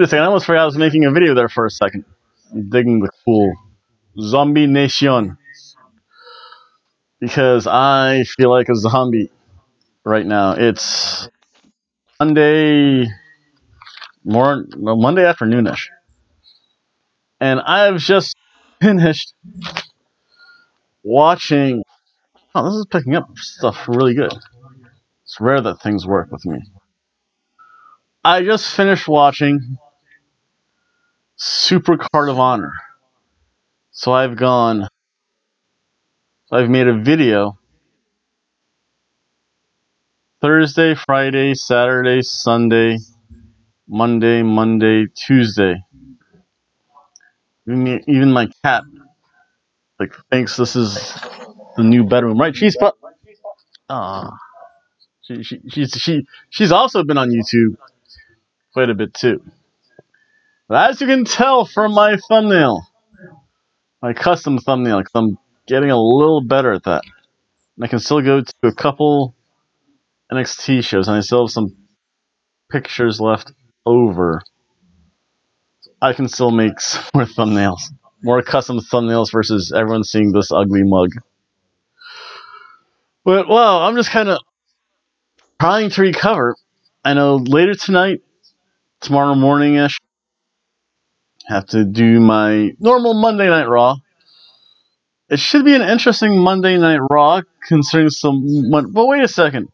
Wait a second, I almost forgot I was making a video there for a second. I'm digging the cool Zombie Nation. Because I feel like a zombie right now. It's Monday more no, Monday afternoonish. And I've just finished watching Oh, this is picking up stuff really good. It's rare that things work with me. I just finished watching Super Card of Honor. So I've gone, I've made a video Thursday, Friday, Saturday, Sunday, Monday, Monday, Tuesday. Even, even my cat like thinks this is the new bedroom, right? She's but ah, she, she she's she she's also been on YouTube quite a bit too. But as you can tell from my thumbnail, my custom thumbnail, because I'm getting a little better at that. And I can still go to a couple NXT shows, and I still have some pictures left over. I can still make more thumbnails, more custom thumbnails versus everyone seeing this ugly mug. But well, I'm just kind of trying to recover. I know later tonight, tomorrow morning ish, have to do my normal Monday Night Raw. It should be an interesting Monday Night Raw, considering some. But wait a second.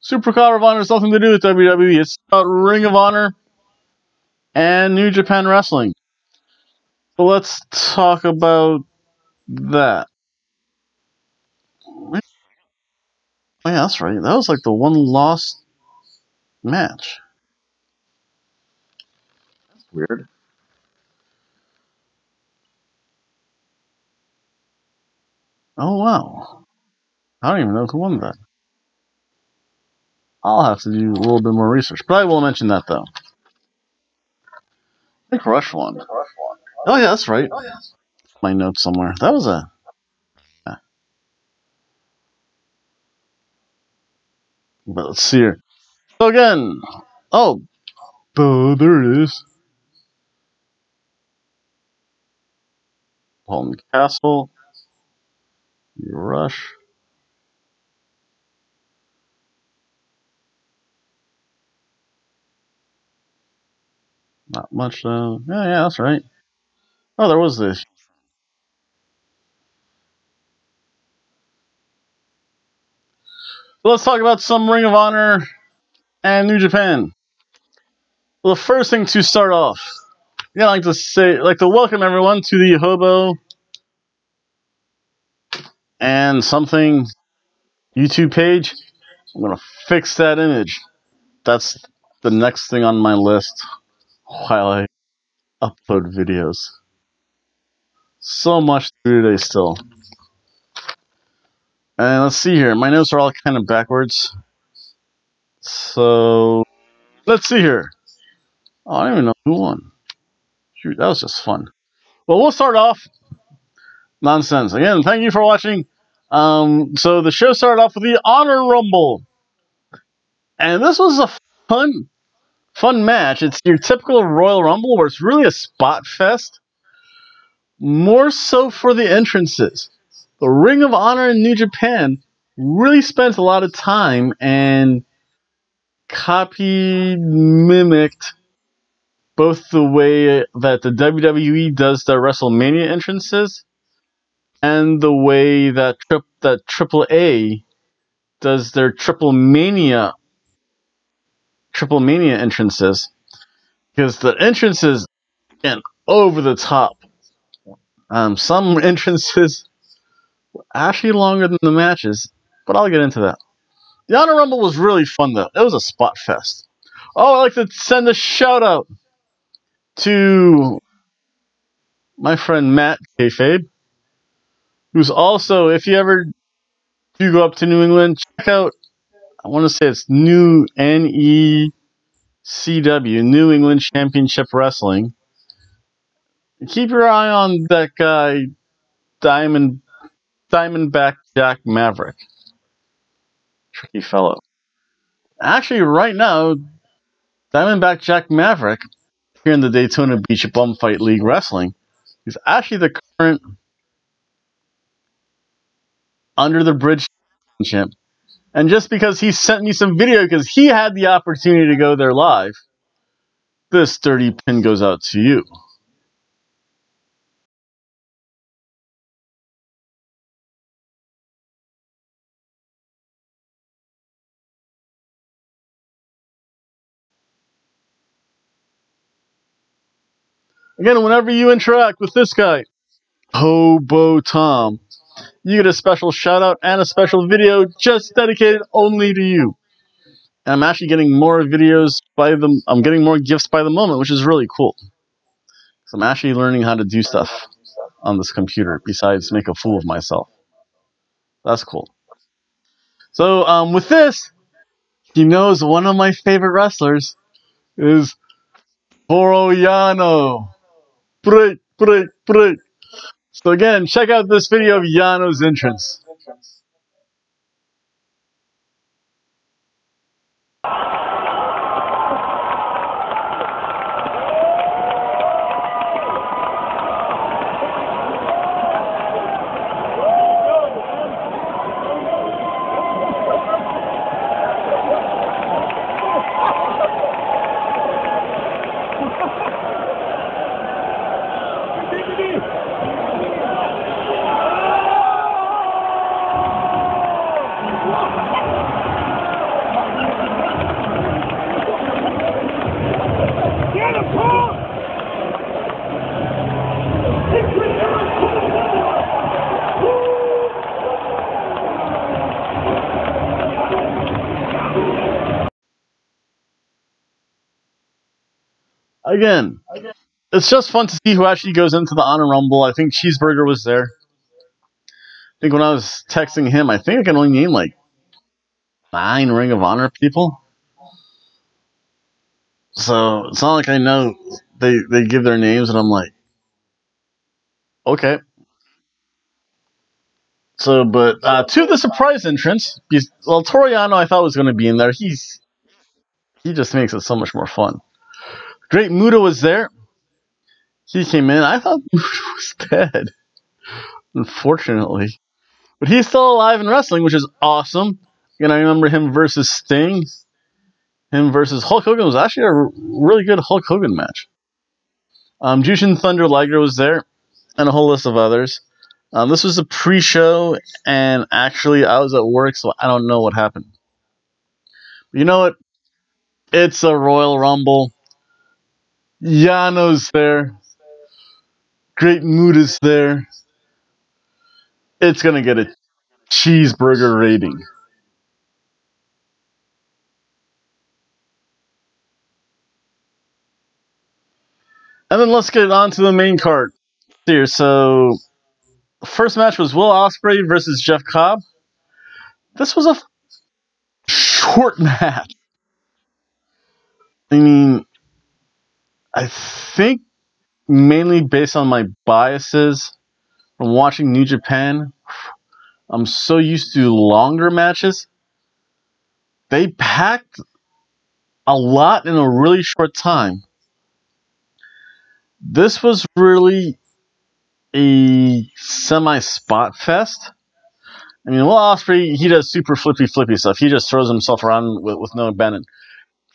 Super Card of Honor has nothing to do with WWE. It's about Ring of Honor and New Japan Wrestling. Let's talk about that. Oh yeah, that's right. That was like the one lost match. That's weird. Oh wow. I don't even know who won that. I'll have to do a little bit more research, but I will mention that though. I think Rush won. Oh yeah, that's right. My notes somewhere. That was a But let's see here. So again, oh, oh, there it is. Home Castle. Rush. Not much though. Yeah, yeah, that's right. Oh, there was this. Let's talk about some Ring of Honor and New Japan. Well, the first thing to start off, yeah, I like to say, like to welcome everyone to the Hobo and something YouTube page. I'm gonna fix that image. That's the next thing on my list while I upload videos. So much to do today still. And let's see here. My notes are all kind of backwards. So let's see here. Oh, I don't even know who won. Shoot, that was just fun. Well, we'll start off. Nonsense. Again, thank you for watching. Um, so the show started off with the Honor Rumble. And this was a fun, fun match. It's your typical Royal Rumble where it's really a spot fest. More so for the entrances the Ring of Honor in New Japan really spent a lot of time and copied, mimicked both the way that the WWE does their WrestleMania entrances and the way that tri- that AAA does their Triple Mania Triple Mania entrances because the entrances and over the top. Um, some entrances actually longer than the matches, but I'll get into that. The Honor Rumble was really fun though. It was a spot fest. Oh, I'd like to send a shout out to my friend Matt Kayfabe, who's also, if you ever do go up to New England, check out, I want to say it's New NECW, New England Championship Wrestling. Keep your eye on that guy, Diamond Diamondback Jack Maverick. Tricky fellow. Actually, right now, Diamondback Jack Maverick here in the Daytona Beach Bum Fight League Wrestling. He's actually the current Under the Bridge Championship. And just because he sent me some video because he had the opportunity to go there live, this dirty pin goes out to you. Again, whenever you interact with this guy, Hobo Tom, you get a special shout out and a special video just dedicated only to you. And I'm actually getting more videos by the I'm getting more gifts by the moment, which is really cool. So I'm actually learning how to do stuff on this computer besides make a fool of myself. That's cool. So um, with this, he knows one of my favorite wrestlers is Toru Yano. Break, break, break. So again, check out this video of Yano's entrance. Again, it's just fun to see who actually goes into the Honor Rumble. I think Cheeseburger was there. I think when I was texting him, I think I can only name like nine Ring of Honor people. So it's not like I know they they give their names and I'm like, okay. So, but uh, to the surprise entrance, well, Toru Yano I thought was going to be in there. He's he just makes it so much more fun. Great Muta was there. He came in. I thought Muta was dead, unfortunately, but he's still alive in wrestling, which is awesome. And I remember him versus Sting. Him versus Hulk Hogan was actually a really good Hulk Hogan match. Um, Jushin Thunder Liger was there, and a whole list of others. Um, this was a pre-show, and actually I was at work, so I don't know what happened. But you know what? It's a Royal Rumble. Yano's there. Great Muta is there. It's gonna get a cheeseburger rating. And then let's get on to the main card here. So, first match was Will Ospreay versus Jeff Cobb. This was a short match. I mean, I think mainly based on my biases from watching New Japan, I'm so used to longer matches. They packed a lot in a really short time this was really a semi spot fest. I mean, Will Ospreay, he does super flippy flippy stuff. He just throws himself around with, with no abandon.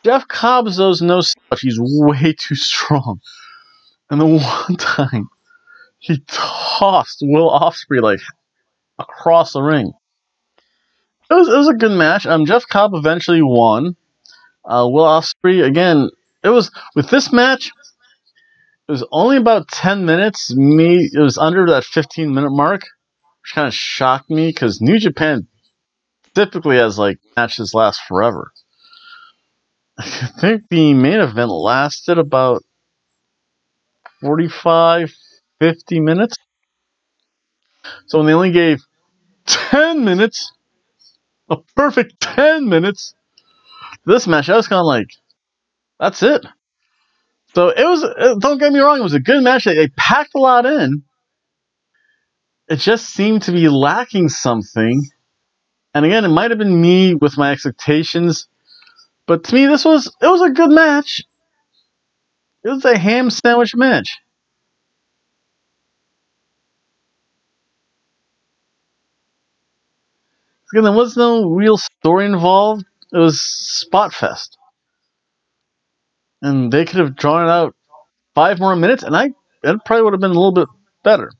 Jeff Cobb's does no stuff. He's way too strong. And the one time he tossed Will Ospreay like across the ring. It was, it was a good match. Um, Jeff Cobb eventually won. Uh, Will Ospreay again. It was with this match it was only about 10 minutes. Me, it was under that 15 minute mark, which kind of shocked me because New Japan typically has like matches last forever. I think the main event lasted about 45, 50 minutes. So when they only gave 10 minutes, a perfect 10 minutes, this match, I was kind of like, that's it. So it was. Uh, don't get me wrong. It was a good match. They, they packed a lot in. It just seemed to be lacking something. And again, it might have been me with my expectations, but to me, this was it was a good match. It was a ham sandwich match. Again, there was no real story involved. It was Spot Fest. And they could have drawn it out five more minutes, and I it probably would have been a little bit better.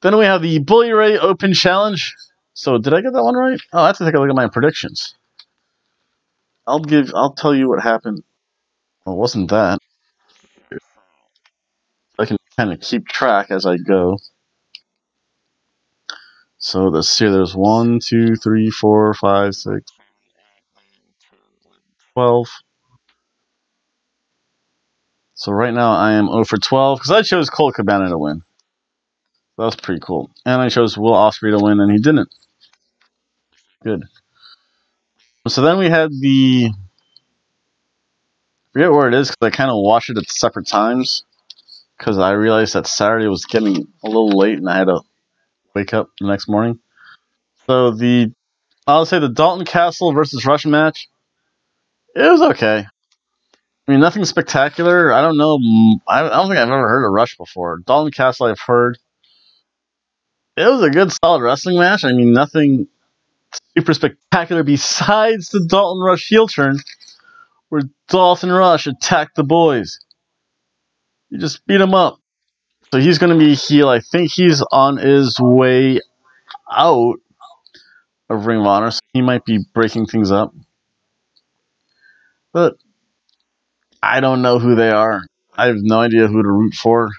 Then we have the Bully Ray Open Challenge. So did I get that one right? Oh, I have to take a look at my predictions. I'll give I'll tell you what happened. Well, it wasn't that. I can kind of keep track as I go. So let's see, there's 1, 2, 3, 4, 5, 6, 12. So right now I am 0 for 12 because I chose Colt Cabana to win. That was pretty cool. And I chose Will Ospreay to win, and he didn't. Good. So then we had the. I forget where it is because I kind of watched it at separate times because I realized that Saturday was getting a little late and I had to wake up the next morning. So the. I'll say the Dalton Castle versus Rush match. It was okay. I mean, nothing spectacular. I don't know. I don't think I've ever heard of Rush before. Dalton Castle, I've heard. It was a good, solid wrestling match. I mean, nothing super spectacular besides the Dalton Rush heel turn, where Dalton Rush attacked the boys. You just beat him up. So he's going to be heel. I think he's on his way out of Ring of Honor, so he might be breaking things up. But I don't know who they are. I have no idea who to root for.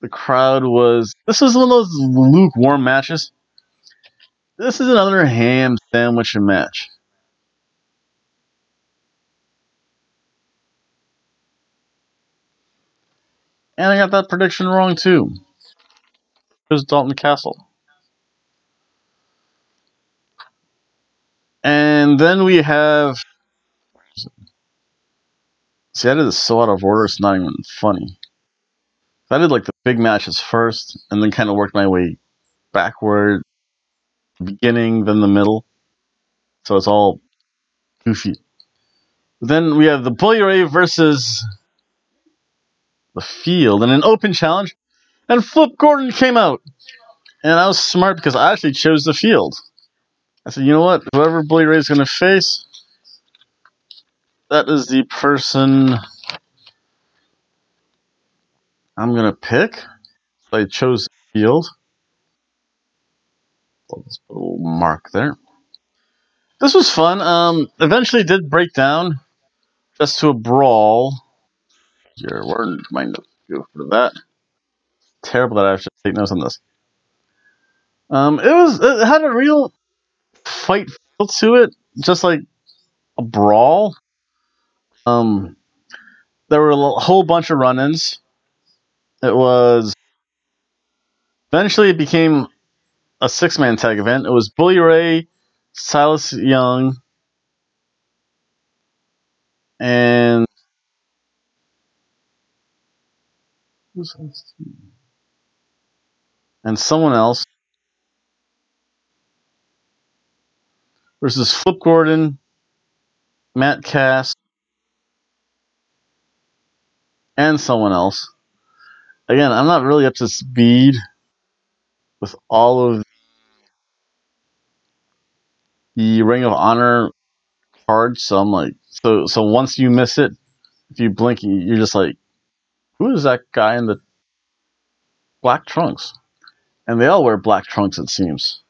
The crowd was. This was one of those lukewarm matches. This is another ham sandwich and match. And I got that prediction wrong too. It was Dalton Castle. And then we have. See, I did this so out of order, it's not even funny. I did like the big matches first, and then kind of worked my way backward, beginning, then the middle. So it's all goofy. Then we have the Bully Ray versus the field in an open challenge, and Flip Gordon came out. And I was smart because I actually chose the field. I said, you know what? Whoever Bully Ray is going to face, that is the person I'm going to pick. So I chose the field. Little mark there. This was fun. Um, eventually did break down just to a brawl. Here, where my notes go for that? Terrible that I have to take notes on this. Um, it was it had a real fight feel to it, just like a brawl. Um, there were a whole bunch of run-ins. It was eventually it became a six-man tag event. It was Bully Ray, Silas Young, and and someone else versus Flip Gordon, Matt Cass, and someone else. Again, I'm not really up to speed with all of the Ring of Honor cards, so I'm like, so so once you miss it, if you blink, you're just like, who is that guy in the black trunks? And they all wear black trunks, it seems.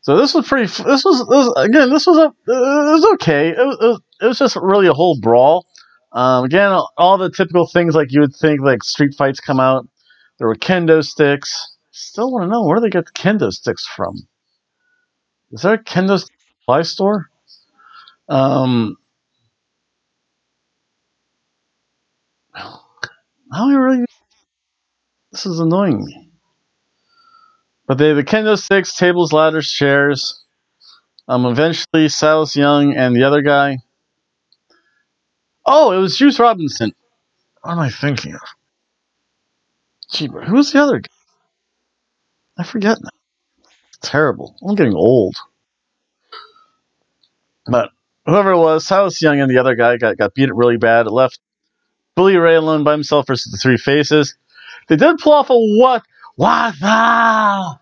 So this was pretty. This was, this was again. This was a. It was okay. It was, it was just really a whole brawl. Um, again, all the typical things like you would think, like street fights come out. There were kendo sticks. Still want to know where they get the kendo sticks from? Is there a kendo supply store? Um, how I really? This is annoying me. But they have the kendo sticks, tables, ladders, chairs. Um, eventually, Silas Young and the other guy Oh, it was Juice Robinson. What am I thinking of? Gee, who was the other guy? I forget. It's terrible. I'm getting old. But whoever it was, Silas Young and the other guy got, got beat really bad. It left Bully Ray alone by himself versus the three faces. They did pull off a what? What the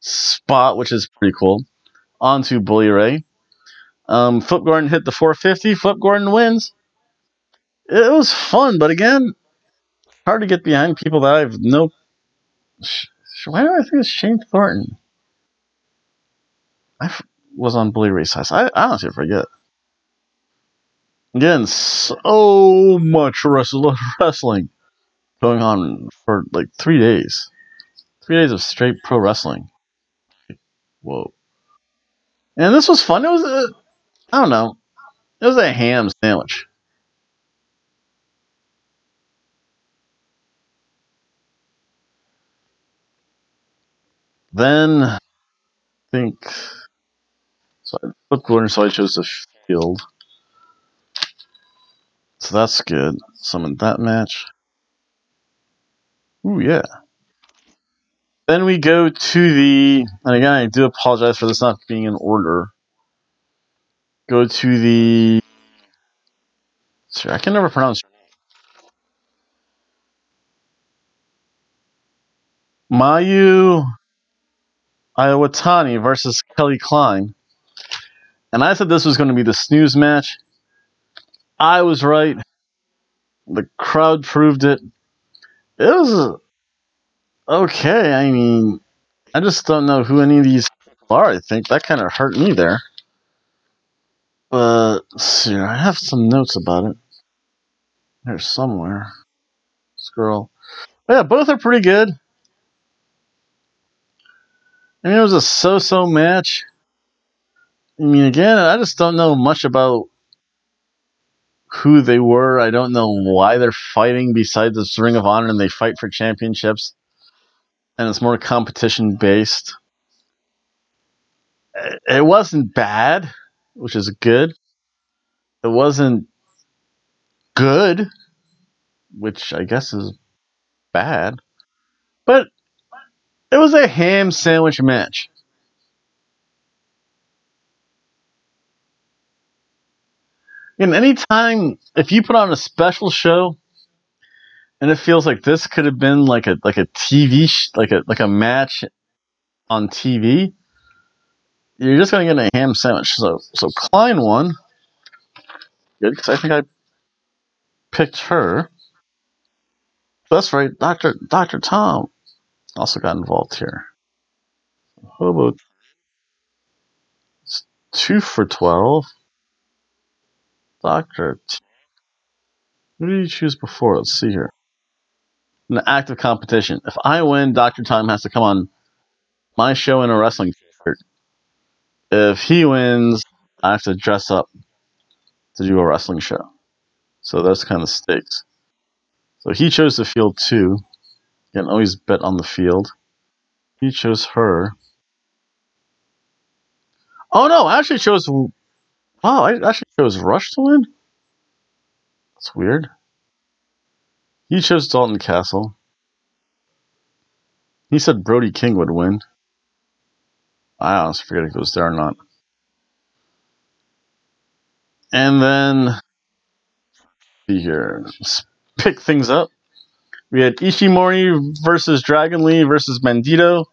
spot, which is pretty cool. Onto Bully Ray. Um, Flip Gordon hit the 450. Flip Gordon wins. It was fun, but again, hard to get behind people that I have no. Why do I think it's Shane Thornton? I was on Bully side. I, I honestly forget. Again, so much wrestling going on for like three days. Three days of straight pro wrestling. Whoa. And this was fun. It was a, I don't know. It was a ham sandwich. Then, I think, so I put Gordon, so I chose the field. So that's good. Summon that match. Ooh, yeah. Then we go to the, and again, I do apologize for this not being in order. Go to the, sorry, I can never pronounce Mayu Iwatani versus Kelly Klein. And I said this was going to be the snooze match. I was right. The crowd proved it. It was okay. I mean, I just don't know who any of these are. I think that kind of hurt me there. But see, I have some notes about it. There's somewhere. Scroll. But yeah, both are pretty good. I mean, it was a so-so match. I mean, again, I just don't know much about who they were. I don't know why they're fighting besides this Ring of Honor and they fight for championships. And it's more competition based. It wasn't bad, which is good. It wasn't good, which I guess is bad. But it was a ham sandwich match. And anytime if you put on a special show and it feels like this could have been like a like a TV sh- like a like a match on TV, you're just gonna get a ham sandwich. So so Klein won. Good because I think I picked her. That's right, Doctor Doctor Tom also got involved here. Hobo. It's two for twelve. Doctor. Who did you choose before? Let's see here. An active competition. If I win, Dr. Tom has to come on my show in a wrestling shirt. If he wins, I have to dress up to do a wrestling show. So that's kind of stakes. So he chose the field too. Can always bet on the field. He chose her. Oh no, I actually chose Oh, I actually chose Rush to win? That's weird. He chose Dalton Castle. He said Brody King would win. I honestly forget if it was there or not. And then, see here, let's pick things up. We had Ishimori versus Dragon Lee versus Bandito.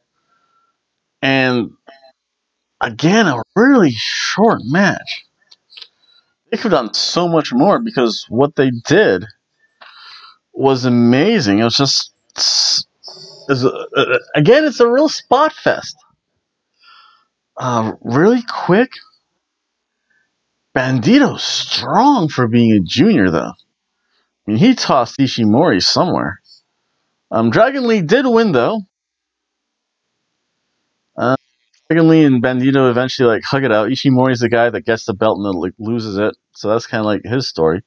And again, a really short match they could have done so much more because what they did was amazing. It was just, uh, again, it's a real spot fest. Uh, really quick. Bandito strong for being a junior, though. I mean, he tossed Ishimori somewhere. Um, Dragon Lee did win, though. Secondly, and Bandito eventually like hug it out. Ishimori's the guy that gets the belt and then like loses it, so that's kind of like his story.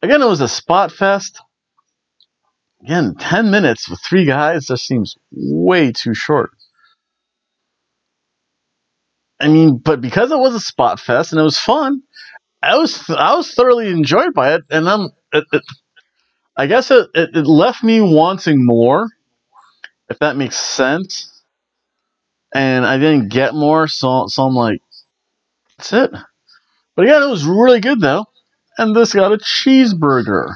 Again, it was a spot fest. Again, ten minutes with three guys just seems way too short. I mean, but because it was a spot fest and it was fun, I was I was thoroughly enjoyed by it, and I'm. It, it, I guess it, it, it left me wanting more, if that makes sense. And I didn't get more, so, so I'm like, that's it. But again, it was really good though. And this got a cheeseburger.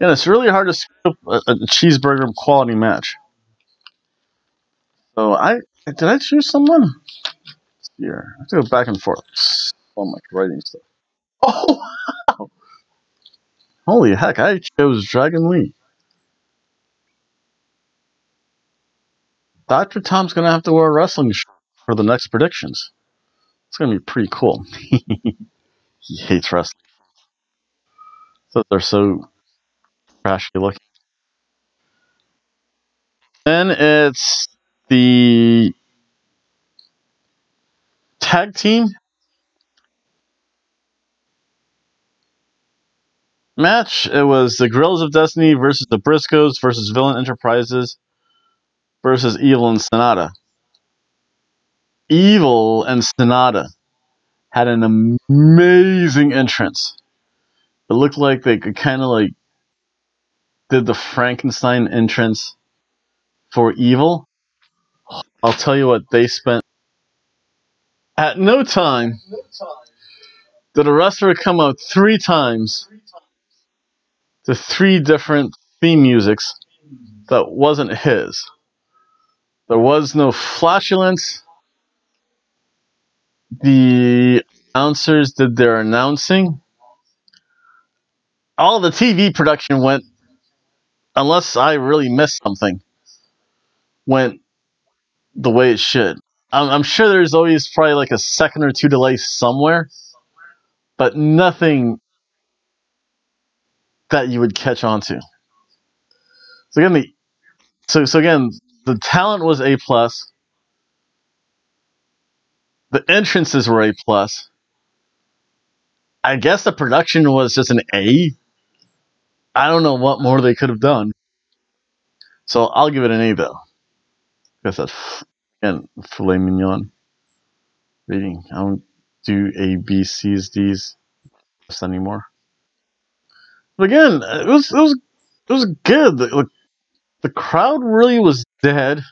Yeah, it's really hard to scoop a, a, cheeseburger quality match. So I did I choose someone? Here, I have to go back and forth. Oh my writing stuff. Oh wow! Holy heck! I chose Dragon Lee. Dr. Tom's gonna have to wear a wrestling shirt for the next predictions. It's gonna be pretty cool. he hates wrestling. So they're so trashy looking. Then it's the tag team match. It was the Guerrillas of Destiny versus the Briscoes versus Villain Enterprises versus Evil and Sanada. Evil and Sanada had an amazing entrance. It looked like they could kind of like did the Frankenstein entrance for Evil. I'll tell you what, they spent at no time did a wrestler come out three times to three different theme musics that wasn't his. There was no flatulence. The announcers did their announcing. All the TV production went, unless I really missed something, went the way it should. I'm, I'm sure there's always probably like a second or two delay somewhere, but nothing that you would catch on to. So again, the so so again, the talent was A plus. The entrances were A plus. I guess the production was just an A. I don't know what more they could have done. So I'll give it an A though. Because that's and filet mignon. Reading. I don't do A, B, C's, D's anymore. But again, it was it was it was good. The, the, crowd really was dead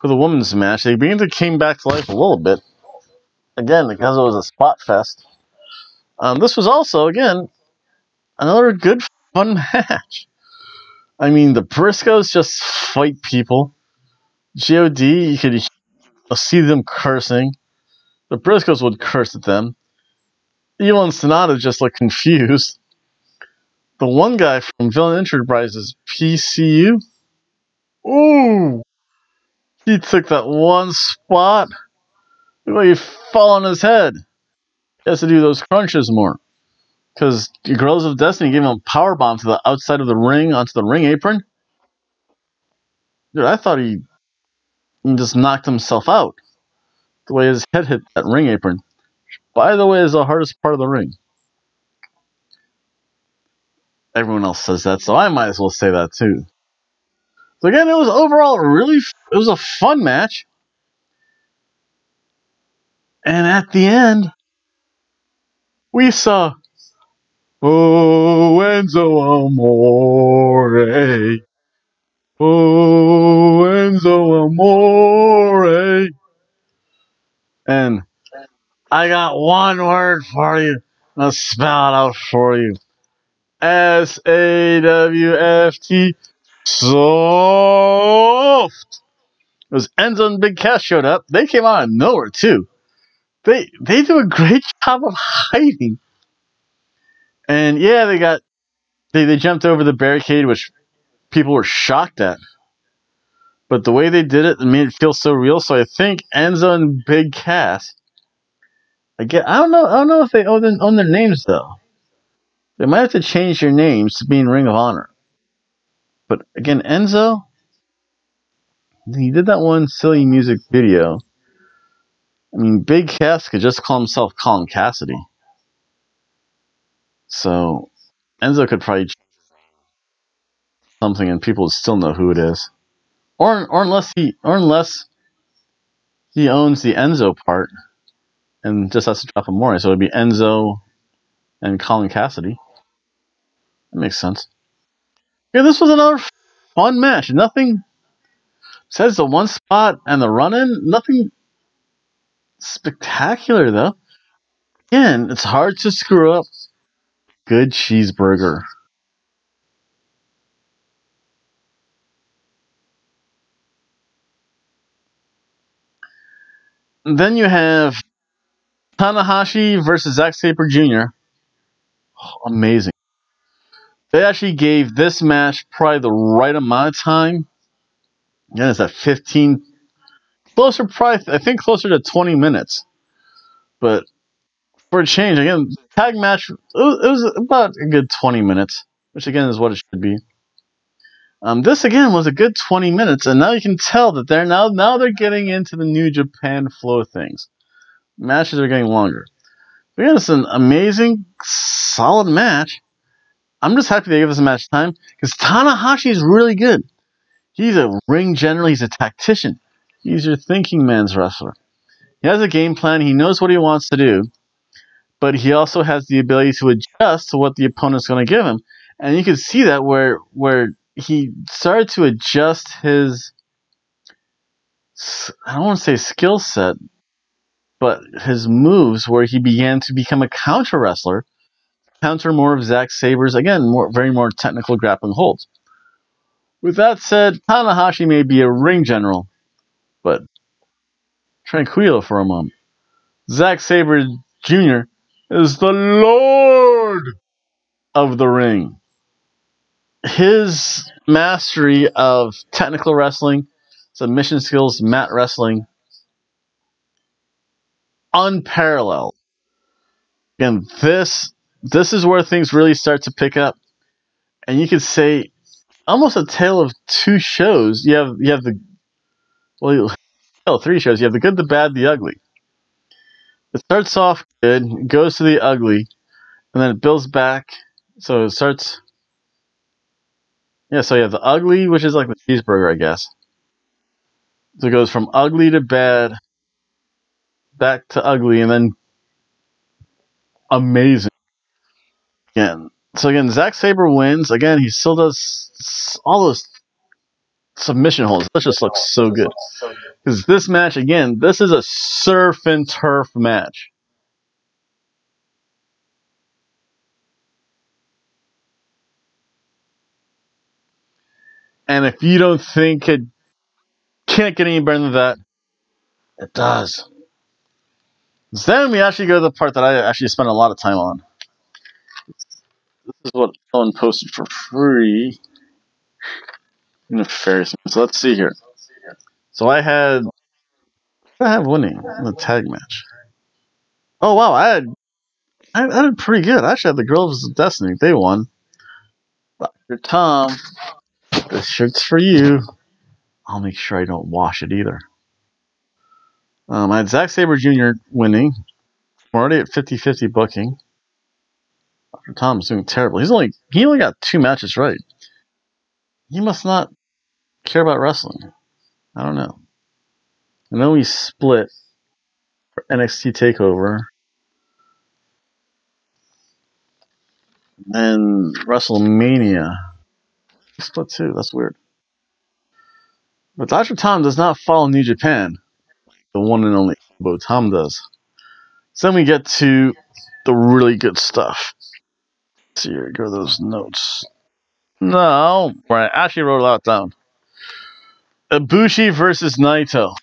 for the women's match. They began to came back to life a little bit. Again, because it was a spot fest. Um, this was also again another good fun match. I mean, the Briscoes just fight people. God, you could see them cursing. The Briscoes would curse at them. Evil and Sanada just look confused. The one guy from Villain Enterprises, PCO, ooh, he took that one spot. Look like he fell on his head. He has to do those crunches more. Because Guerrillas of Destiny gave him a power bomb to the outside of the ring onto the ring apron. Dude, I thought he, he just knocked himself out. The way his head hit that ring apron. By the way, is the hardest part of the ring. Everyone else says that, so I might as well say that too. So again, it was overall really, it was a fun match. And at the end, we saw Oh Enzo Amore. Oh Enzo Amore. And I got one word for you. I'll spell it out for you. S A W F T. Soft. It was Enzo and Big Cass showed up. They came out of nowhere too. They they do a great job of hiding. And yeah, they got they, they jumped over the barricade, which people were shocked at. But the way they did it, it made it feel so real. So I think Enzo and Big Cass. I get. I don't know. I don't know if they own their, own their names though. They might have to change their names to be in Ring of Honor. But again, Enzo, he did that one silly music video. I mean, Big Cass could just call himself Colin Cassidy. So Enzo could probably change something and people would still know who it is. Or or unless he or unless he owns the Enzo part and just has to drop a more. So it'd be Enzo and Colin Cassidy. That makes sense. Yeah, this was another fun match. Nothing says the one spot and the run in, nothing spectacular though. Again, it's hard to screw up good cheeseburger. Then you have Tanahashi versus Zack Sabre Jr. Oh, amazing. They actually gave this match probably the right amount of time. Again, it's at 15, closer, probably, I think closer to 20 minutes. But for a change, again, tag match, it was, it was about a good 20 minutes, which again is what it should be. Um, this again was a good 20 minutes, and now you can tell that they're now now they're getting into the New Japan flow things. Matches are getting longer. But again, it's an amazing, solid match. I'm just happy they gave us a match time because Tanahashi is really good. He's a ring general. He's a tactician. He's your thinking man's wrestler. He has a game plan. He knows what he wants to do, but he also has the ability to adjust to what the opponent's going to give him. And you can see that where where he started to adjust his I don't want to say skill set, but his moves where he began to become a counter wrestler, counter more of Zack Sabre's again more very more technical grappling holds. With that said, Tanahashi may be a ring general, but tranquilo for a moment. Zack Sabre Jr. is the Lord of the ring. His mastery of technical wrestling, submission skills, mat wrestling, unparalleled. Again, this this is where things really start to pick up, and you could say almost a tale of two shows. You have you have the well, oh, three shows. You have the good, the bad, the ugly. It starts off good, goes to the ugly, and then it builds back. So it starts. Yeah, so you have the ugly, which is like the cheeseburger, I guess. So it goes from ugly to bad, back to ugly, and then amazing again. So again, Zack Sabre wins. Again, he still does all those submission holds. That just looks so good. Because this match, again, this is a surf and turf match. And if you don't think it can't get any better than that, it does. Then we actually go to the part that I actually spent a lot of time on. This is what Ellen posted for free Ferris. So let's see here. So I had I have winning in the tag match. Oh wow, I had I, I did pretty good. I actually had the Guerrillas of Destiny. They won. Dr. Tom, this shirt's for you. I'll make sure I don't wash it either. Um, I had Zack Sabre Jr. winning. We're already at 50-50 booking. Dr. Tom's doing terrible. He's only he only got two matches right. He must not care about wrestling. I don't know. And then we split for NXT Takeover. And WrestleMania. Split too. That's weird. But Dr. Tom does not follow New Japan. The one and only Bo Tom does. So then we get to the really good stuff. See here, go those notes. No. I actually wrote a lot down. Ibushi versus Naito.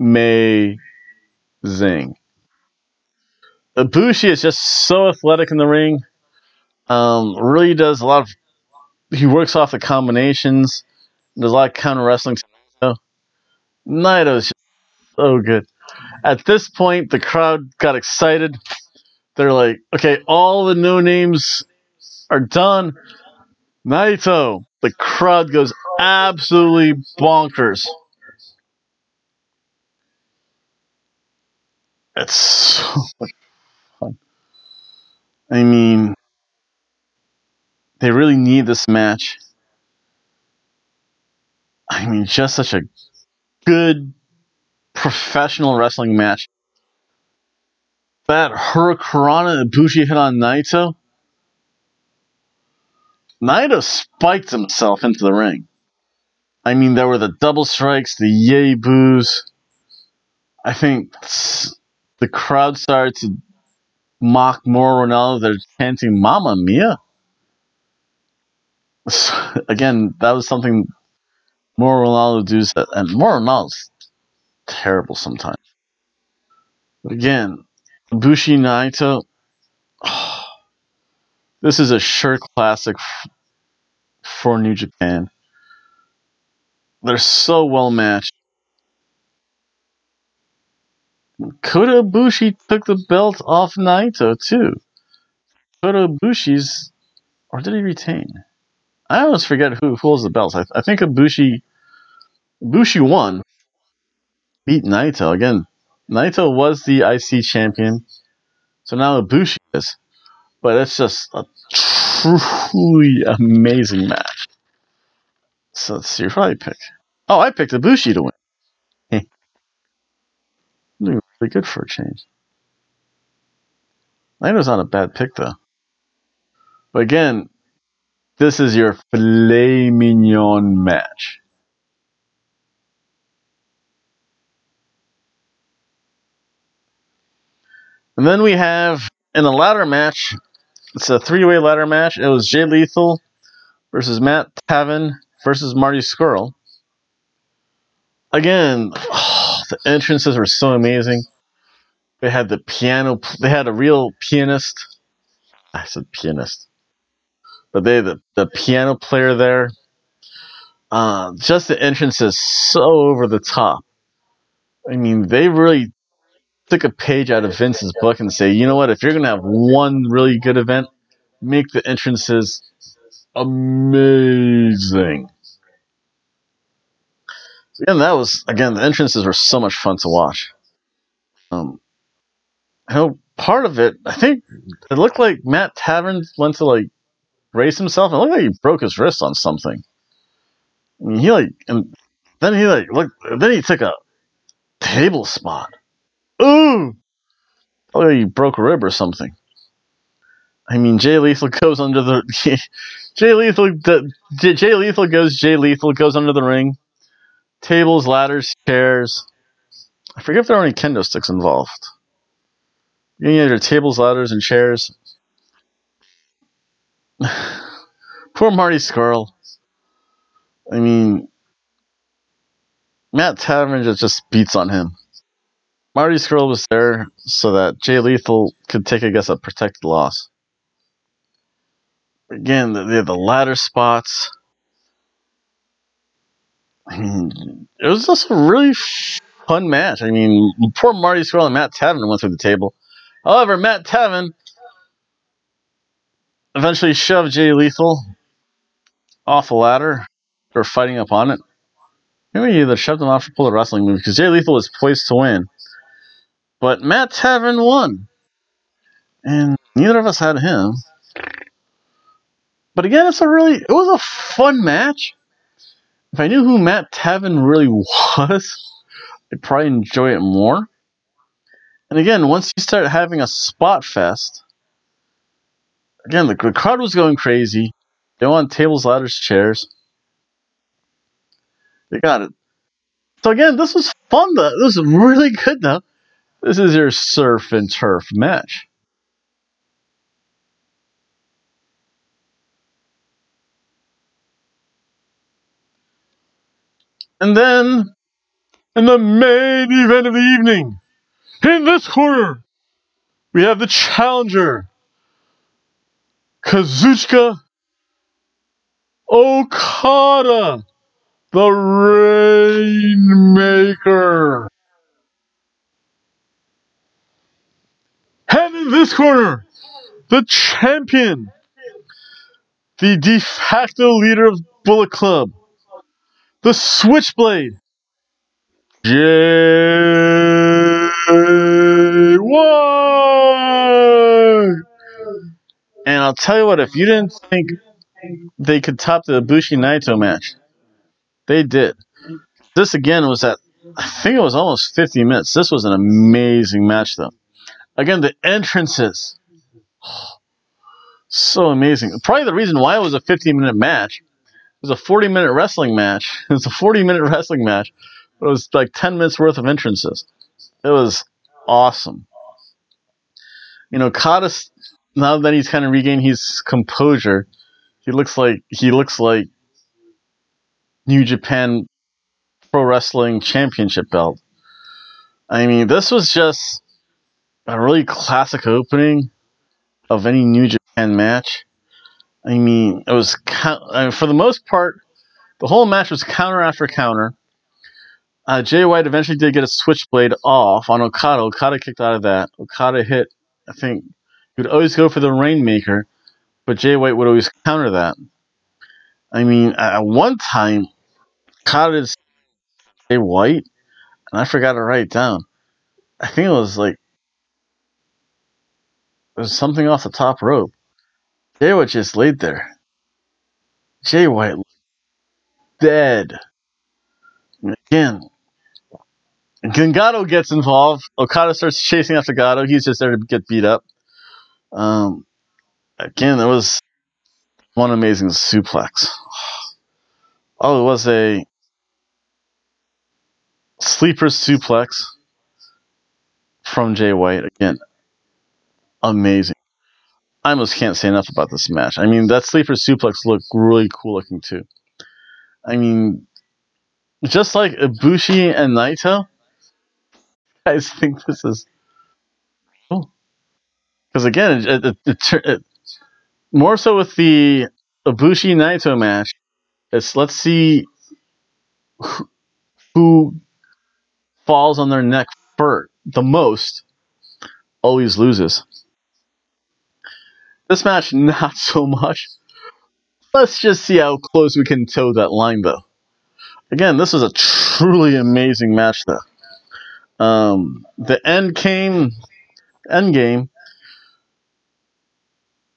Amazing. Ibushi is just so athletic in the ring. Um, really does a lot of. He works off the combinations. There's a lot of counter wrestling. Naito is so good. At this point, the crowd got excited. They're like, okay, all the no names are done. Naito. The crowd goes absolutely bonkers. It's so much fun. I mean, they really need this match. I mean, just such a good professional wrestling match. That Hurricanrana and Ibushi hit on Naito. Naito spiked himself into the ring. I mean, there were the double strikes, the yay boos. I think the crowd started to mock more Ronaldo. They're chanting "Mamma Mia." again, that was something Mauro Ranallo does and Mauro Ranallo's terrible sometimes. Again, Bushi Naito. Oh, this is a sure classic f- for New Japan. They're so well matched. Kota Ibushi took the belt off Naito too. Kota Ibushi's, or did he retain? I always forget who, holds the belts. I, I think Ibushi, Ibushi won, beat Naito again. Naito was the IC champion, so now Ibushi is. But it's just a truly amazing match. So let's see, I pick? Oh, I picked Ibushi to win. Doing really good for a change. Naito's not a bad pick though. But again, this is your filet mignon match. And then we have in a ladder match, it's a three way ladder match. It was Jay Lethal versus Matt Taven versus Marty Scurll. Again, oh, the entrances were so amazing. They had the piano, they had a real pianist. I said pianist. But they the, the piano player there. Uh, just the entrances so over the top. I mean, they really took a page out of Vince's book and say, you know what, if you're gonna have one really good event, make the entrances amazing. Again, that was again the entrances were so much fun to watch. Um, I know part of it, I think it looked like Matt Taven went to like race himself, and looked like he broke his wrist on something. Mean, he like, and then he like, look, then he took a table spot. Ooh! Oh, he broke a rib or something. I mean, Jay Lethal goes under the Jay Lethal. Jay Lethal goes. Jay Lethal goes under the ring. Tables, ladders, chairs. I forget if there are any kendo sticks involved. You need your tables, ladders, and chairs. Poor Marty Scurll. I mean, Matt Taven just, beats on him. Marty Scurll was there so that Jay Lethal could take, I guess, a protected loss. Again, they had the ladder spots. I mean, it was just a really fun match. I mean, poor Marty Scurll and Matt Taven went through the table. However, Matt Taven eventually shoved Jay Lethal off the ladder or fighting up on it. Maybe he either shoved him off or pulled a wrestling move because Jay Lethal was poised to win. But Matt Taven won. And neither of us had him. But again, it's a really it was a fun match. If I knew who Matt Taven really was, I'd probably enjoy it more. And again, once you start having a spot fest, again the, the crowd was going crazy. They want tables, ladders, chairs. They got it. So again, this was fun though. This was really good though. This is your surf and turf match. And then, in the main event of the evening, in this corner, we have the challenger, Kazuchika Okada, the Rainmaker. And in this corner, the champion, the de facto leader of Bullet Club, the Switchblade, Jay. And I'll tell you what, if you didn't think they could top the Ibushi Naito match, they did. This again was at, I think it was almost 50 minutes. This was an amazing match, though. Again, the entrances. So amazing. Probably the reason why it was a 15 minute match it was a 40 minute wrestling match. It was a 40 minute wrestling match. but It was like 10 minutes worth of entrances. It was awesome. You know, Cottis, now that he's kind of regained his composure, he looks like he looks like New Japan Pro Wrestling Championship belt. I mean, this was just a really classic opening of any New Japan match. I mean, it was I mean, for the most part, the whole match was counter after counter. Uh, Jay White eventually did get a switchblade off on Okada. Okada kicked out of that. Okada hit, I think, would always go for the Rainmaker, but Jay White would always counter that. I mean, at one time, did Jay White, and I forgot to write down. I think it was like it was something off the top rope. Jay White just laid there. Jay White dead. Again, Gedo gets involved. Okada starts chasing after Gedo. He's just there to get beat up. Um, again, it was one amazing suplex. Oh, it was a sleeper suplex from Jay White. Again, amazing. I almost can't say enough about this match. I mean, that sleeper suplex looked really cool looking too. I mean, just like Ibushi and Naito, guys think this is. Because again, it, it, it, more so with the Ibushi Naito match, it's let's see who, who falls on their neck first the most always loses. This match, not so much. Let's just see how close we can toe that line, though. Again, this was a truly amazing match, though. Um, the end came, end game.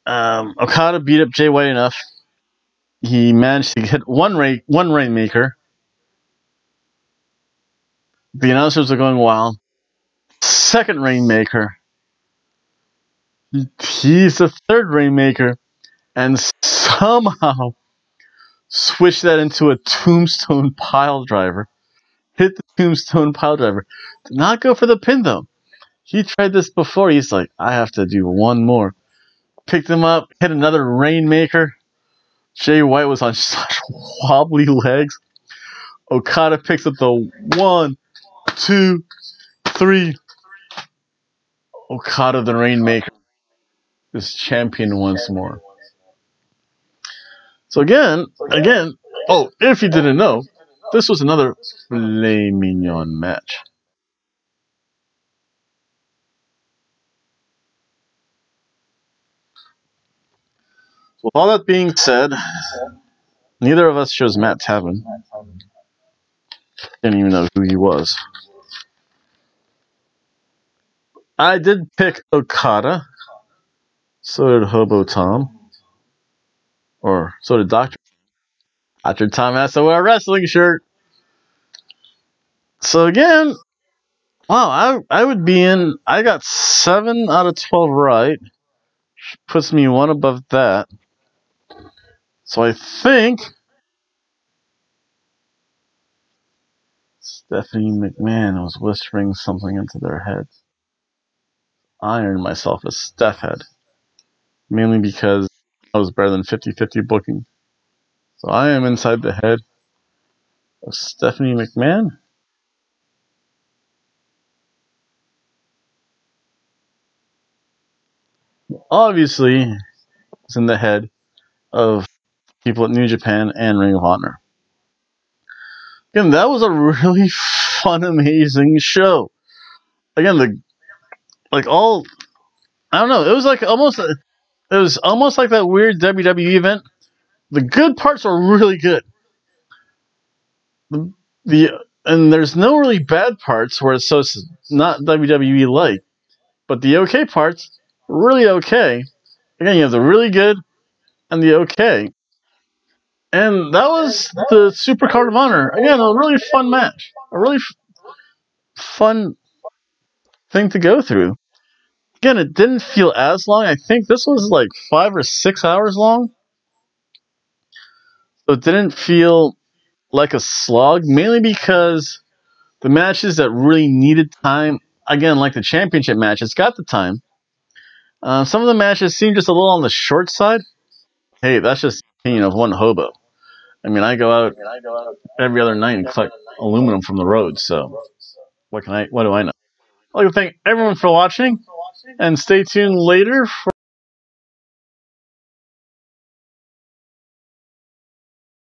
Um, Okada beat up Jay White enough. He managed to get one rain, one rainmaker. The announcers are going wild. Second rainmaker. He's the third rainmaker, and somehow switch that into a tombstone pile driver. Hit the tombstone pile driver. Did not go for the pin though. He tried this before. He's like, I have to do one more. Picked him up, hit another rainmaker. Jay White was on such wobbly legs. Okada picks up the one, two, three. Okada the Rainmaker is champion once more. So again, again, oh, if you didn't know, this was another filet mignon match. With all that being said, neither of us chose Matt Taven. Didn't even know who he was. I did pick Okada. So did Hobo Tom. Or so did Doctor. Doctor Tom has to wear a wrestling shirt. So again, wow, I I would be in. I got seven out of twelve right. Puts me one above that. So I think Stephanie McMahon was whispering something into their heads. I earned myself a Steph head mainly because I was better than 50-50 booking. So I am inside the head of Stephanie McMahon. Obviously, it's in the head of people at New Japan and Ring of Honor. Again, that was a really fun, amazing show. Again, the like all I don't know. It was like almost it was almost like that weird WWE event. The good parts are really good. The, the and there's no really bad parts where it's so it's not WWE like, but the okay parts really okay. Again, you have the really good and the okay. And that was the Super Card of Honor. Again, a really fun match. A really f- fun thing to go through again, it didn't feel as long. I think this was like five or six hours long. So it didn't feel like a slog, mainly because the matches that really needed time, again, like the championship match, it's got the time. Uh, some of the matches seemed just a little on the short side. Hey, that's just opinion of one hobo. I mean, I go out every other night and collect aluminum from the road. So what can I? What do I know? I'd like to thank everyone for watching, and stay tuned later for.